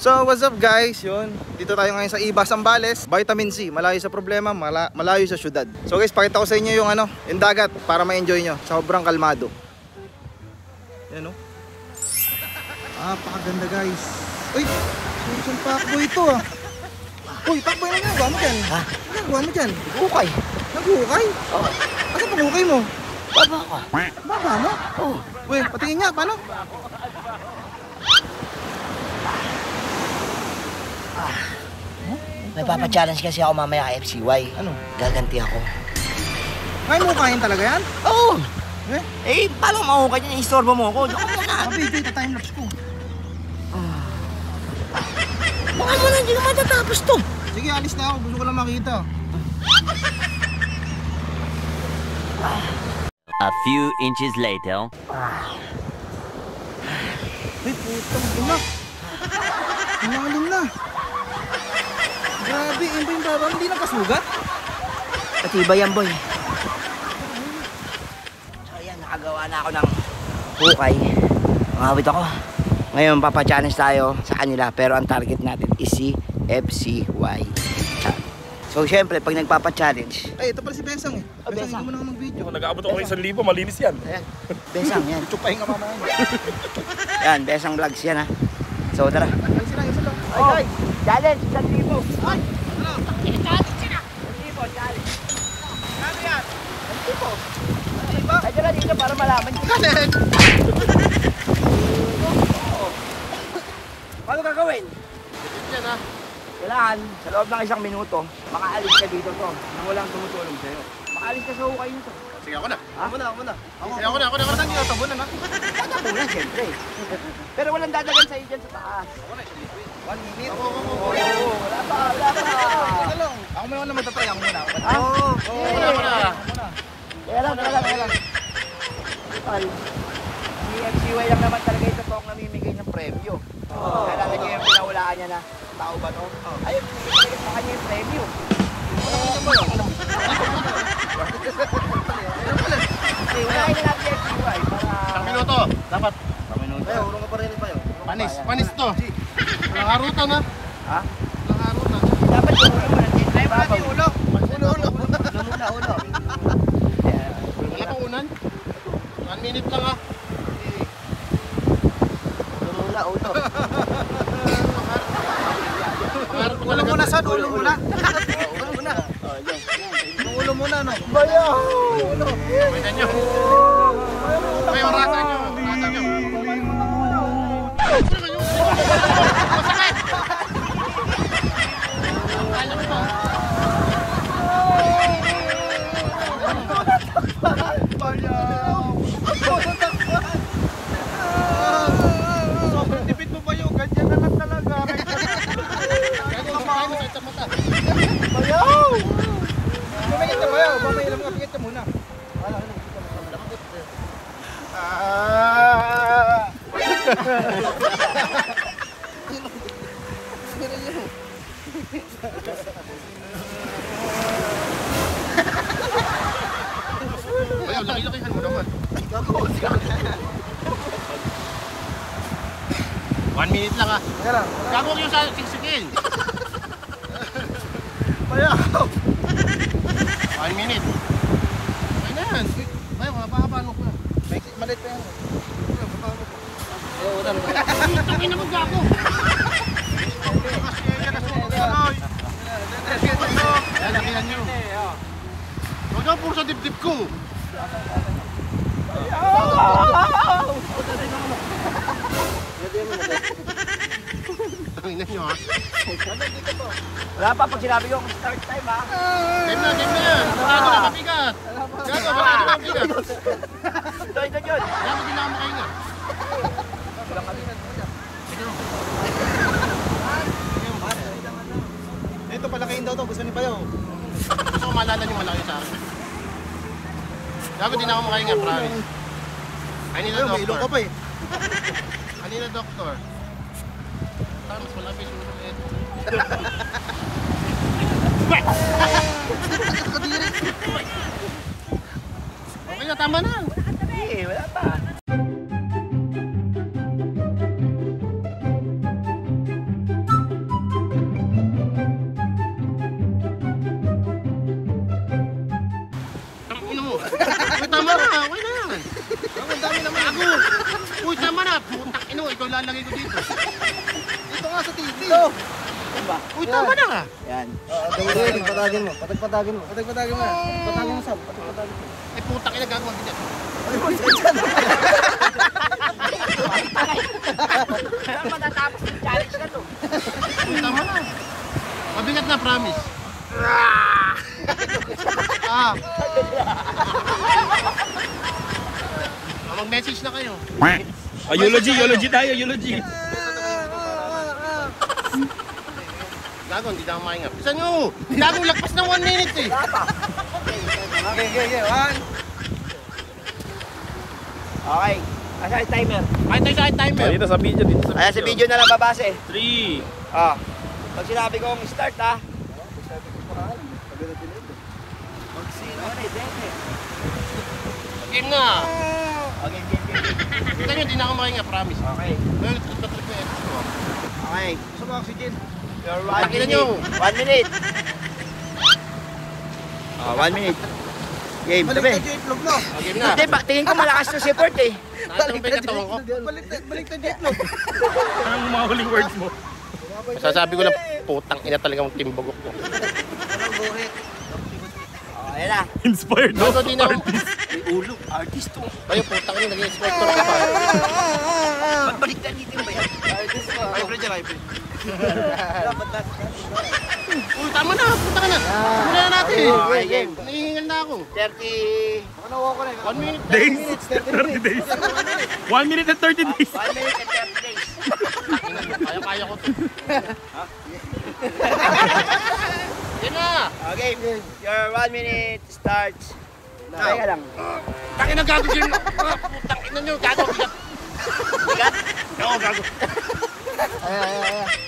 So, what's up guys? Yun, dito tayo ngayon sa Iba Sambales, Vitamin C. Malayo sa problema, mala malayo sa syudad. So guys, pakita ko sa inyo yung ano, yung dagat para ma-enjoy nyo. Sobrang kalmado. Yan oh. Ah, pakaganda guys. Uy, susun pakbo ito ah. Uy, pakbo yung nagawa mo dyan. Ha? Ano nagawa mo dyan? Ukay. Naghukay? Oo. Asa pang hukay mo? Baba ko. Baba mo? Oo. Uy, patingin nga, paano? May papa-challenge kasi ako mamaya kay FCY. Ano? Gaganti ako. Kaya mo kain talaga yan? Oo. Eh? Eh, paano mahukay yan? Istorbo mo ako. Diyan ka muna. Mabibig ito timelapse ko. Baka mo na, hindi na matatapos to. Sige, alis na ako. Gusto ko lang makita. A few inches later. Uy, putang ina. Ang lalim na. Grabe, yun ba yung baba? Hindi nakasugat? Patiba yan, boy. So, ayan, nakagawa na ako ng hukay. Mangawit ako. Ngayon, papa-challenge tayo sa kanila. Pero ang target natin is si FCY. So, syempre, pag nagpapa-challenge, Ay, ito pala si Besang eh. Ah, Besang, Besang. hindi mo na mag-video. Kung nag-aabot ako ng isang libo, malinis yan. ayan, besang yan. Chupahin ka mamaya. Yan, besang vlogs yan ha. So, tara. Ay, sila, isa lang. Ay, Oh, guys. challenge, isang libo. Ay, ano? Libo, challenge. Ano yan? Ito. Ay, tara dito para malaman. Kanin! Paano gagawin? Yan ha. Kailangan, sa loob ng isang minuto, makaalis ka dito to nang walang tumutulong sa'yo. Makaalis ka sa hukay nito. Sige, ako na. Ha? Ako na, ako na. Sige, ako na, ako na, ako na. Yung tabunan ha? Tatapunan, siyempre. Pero walang dadagan sa'yo dyan sa taas. One minute. Ako, ako, ako. Oo, wala pa, wala pa. Teka lang. Ako muna naman tatry. Ako muna. Ako? Oo. Ako na, ako na. Kaya lang, kaya lang, kaya lang. Ay, si FCY lang naman talaga ito po ang namimigay ng premyo. Kailangan pinawalaan niya na tao ba to? Ayun, binigay sa kanya yung premyo. Hindi, unahin na natin yung FCY para... Isang minuto. Dapat. Bayo, urong ka pa rin bayo. Panis, panis to. Nangarutan ha. Ha? Nangarutan. Dapat yung ulo mo nandito. Ay, Ulo, ulo. Ulo, ulo. Ulo muna, ulo. Wala pa unan. One minute lang ha. Ulo muna, ulo. Pangarap ko Ulo talaga. muna, San. Ulo muna. Ulo muna. Yung ulo muna, no? Bayaw! Tingnan nyo. Ay, orasan nyo. Orasan nyo. Masakit! Kaya mo ba? Sobrang tipid mo ba yun? Ganyan na lang talaga. Kaya mo sa mata, sa mata. Bayaw! Pumikit ka bayaw. Mamaya lang mga pikit ka muna. Ah! Ayaw, laki-lakihan mo naman. One minute lang ah. Teka lang. Gago yung sa siksikil. Bayaw! One minute. Ay na yan. Ayaw, mababa-ano ko na. Malit pa yan. Tangin na mo gago. Ayan, nakihan nyo. Huwag daw puro sa dibdib ko. Tangin na nyo ha. Wala pa pag sinabi ko start time ha. Game na, game na yan. Gago na mabigat. Gago, gago na mabigat. Ito, ito, yun. Gago din ako makahinga. Ito, palakihin daw to. Gusto ni Bayaw. Gusto ko maalala nyo malaki sa akin. Gago din ako makahinga, promise. I need a Bayaw, may ilong ka doctor. pa eh. I need a doctor. Puta, mas malaki yung nito. Okay na, tama na. Eh, wala pa. Uy, tama na. Putang ino. Ikaw lalagay ko dito. Dito nga sa TV. Diba? Uy, tama na. Yan. Patag patagin mo. Patag patagin mo. Patag patagin mo. Patagin mo sab. Patag patagin mo. Eh, putang ina gagawa kita. Kaya matatapos yung challenge na to. Uy, tama na. Mabigat na, promise. ah. Ah, Mag-message na kayo. Ah, eulogy, eulogy tayo, eulogy. Gago, hindi na ako mainga. Bisa nyo! Gagong lagpas ng 1 minute eh. Okay, okay, okay. One. Okay. Asa yung timer? Kahit tayo sa timer. Dito sa video, dito sa video. Ayan, sa video na lang babase. 3. Ah. Pag sinabi kong start ha. Pag sino na Game na. Okay, game, game, game. Kita nyo, hindi na ako mainga, promise. Okay. Well, trip yung ko. Okay. Gusto mo oxygen? Your one Pakita minute. nyo. One minute. Ah, one minute. Game, tabi. Baliktad yung itlog no. Oh, game na. Hindi, tingin ko malakas to si Port eh. Nakita mo ba yung ko? Baliktad, baliktad yung itlog. Anong mga huling words mo? Masasabi ko lang, putang ina talaga mong timbagok ko. Walang buhit. Ayan na. Inspired, no? Gago, di na ako. May ulo. Artist to. Kayo, putang ina, naging inspector ka pa. Ba't baliktad dito ba yan? Hybrid yan, hybrid. Uy, tama na, putang ina. Muna na natin. Okay, game. Nahihingal na ako. 30... Baka nakuha ko na yun. 1 minute. Days. 30 days. 1 minute and 30 days. One minute and 30 days. Kaya-kaya ko to. Yan na. Okay, your one minute starts. Teka lang. Tangin na gago game. Ah, Putang ina nyo, gago. Bigat. Oo, gago.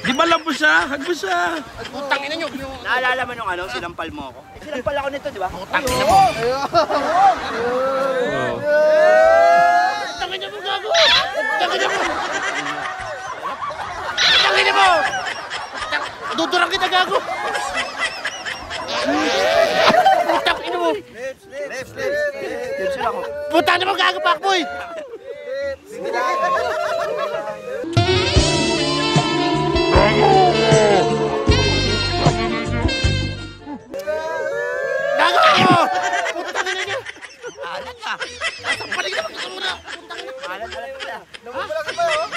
Di ba lambo siya? Hagbo siya. Putang ina nyo. Naalala mo nung ano, sinampal mo ako? Eh, sinampal ako nito, di ba? Putang ina mo. Putang ina mo, gago. Putang ina mo. Putang ina mo. Dudurang kita, gago. Putang Lips, lips, lips. Ako. Putang ina mo, gago, pakboy. Gago! Putang ina. Alat, alat ka. Namumula ka ba, oh?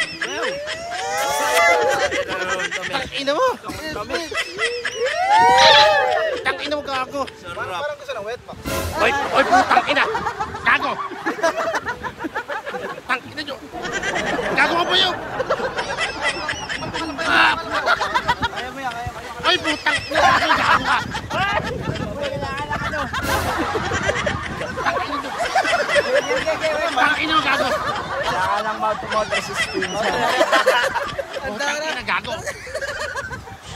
Putang ina mo. Putang ina mo, gago. Parang gusto ng wet pack. Oy, oy, putang ina. Gago. Putang ina nyo. Gago ka ba yun? Mo mo. Oy, putang ina. Gago, gago ka. Putang ina mo, gago. Kailangan ng Putang ina, gago.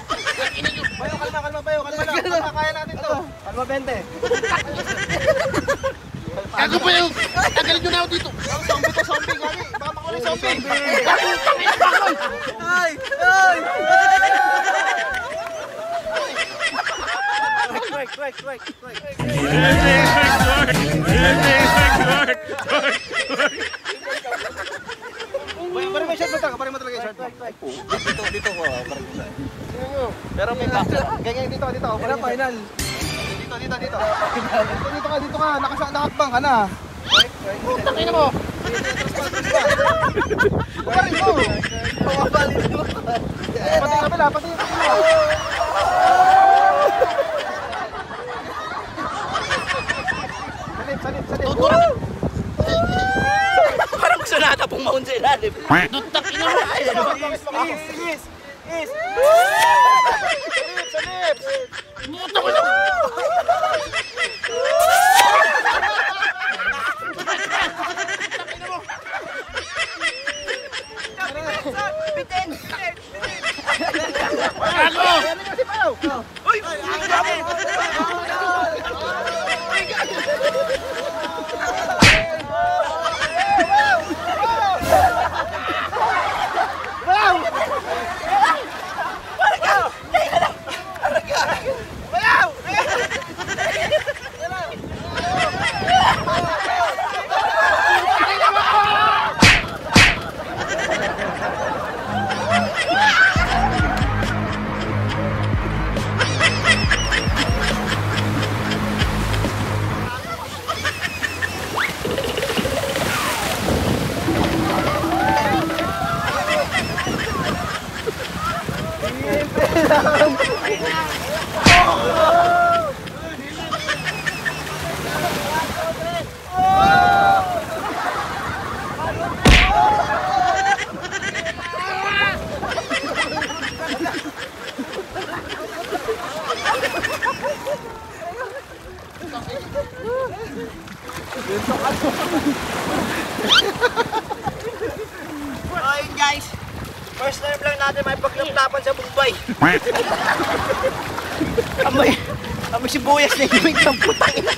Putang ina nyo. Bayo, kalma, kalma, bayo, kalma lang. Kaya natin to. Kalma, Bente. Gago ba yun? Pero may back. Ganyan dito, dito. Wala final. Dito, dito, dito. Dito, dito ka, dito ka. Nakasa, nakakbang ka na. Putang ina mo. Rin mo. Pumabalik mo. Pati yung kabila, pati yung kabila. Salip, salip, salip. Tutulak. Parang gusto na pong maun sa ilalim. Putang ina mo. Is, is. Salip, salip. Putang ina mo. Bitin! So ayun guys, first time lang natin may paglaplapan sa Mumbai. amoy, amoy sibuyas na yung ng putang ina.